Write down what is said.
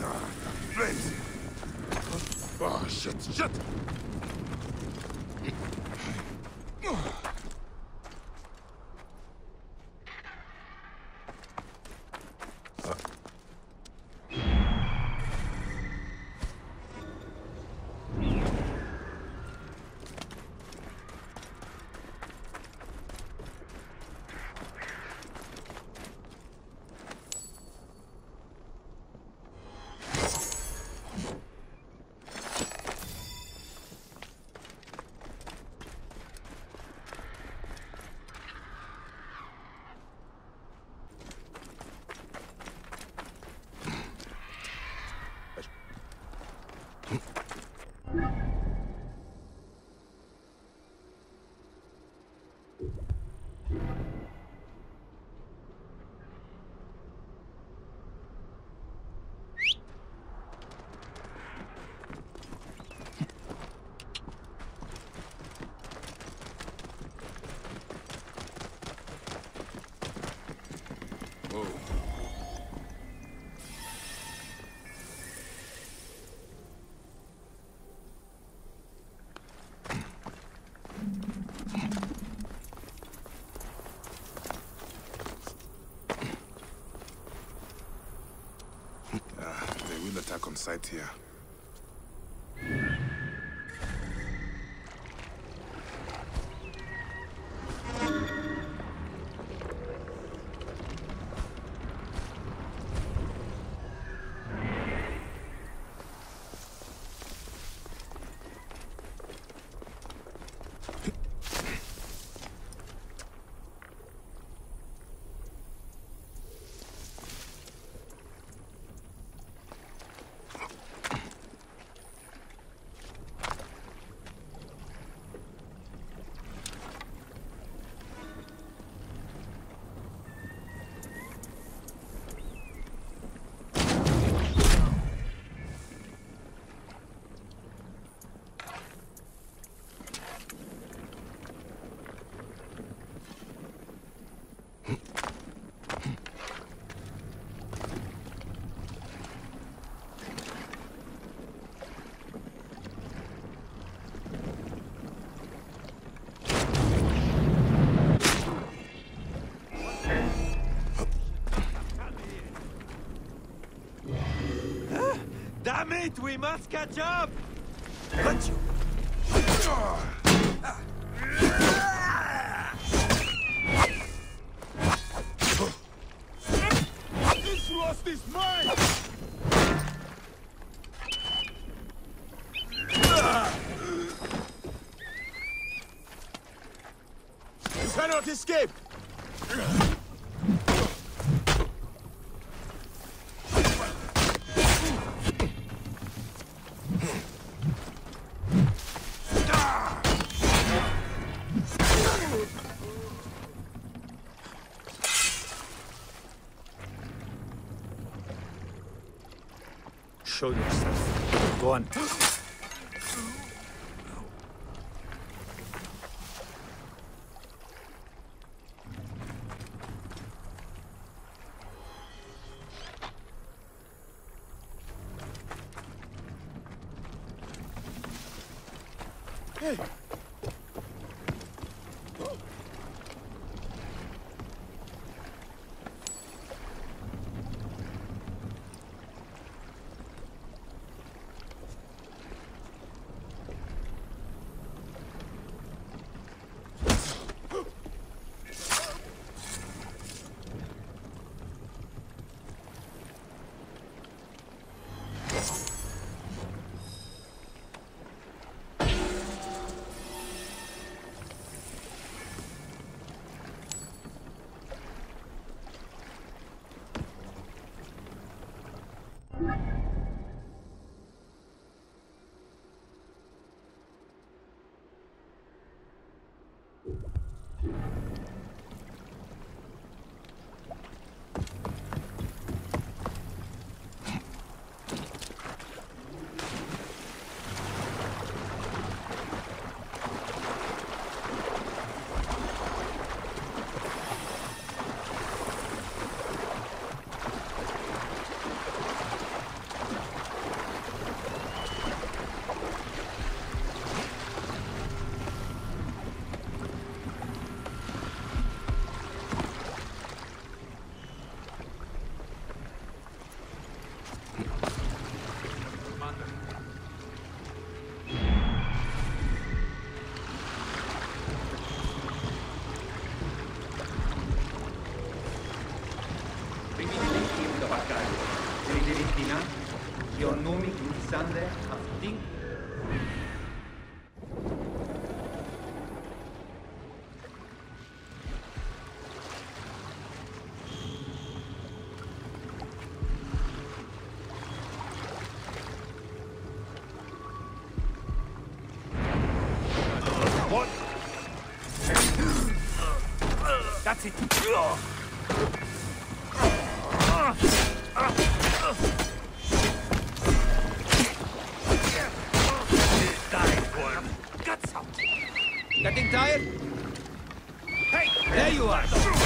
Friends! Oh, shit, shit! Attack on sight here. It, we must catch up! You... This rust is mine! You cannot escape! show yourself. Go on. Hey! primitiv timp de parcare. Dirige victina, io nomi Xander Aftin. What? That's it. Getting tired? Hey, there you are.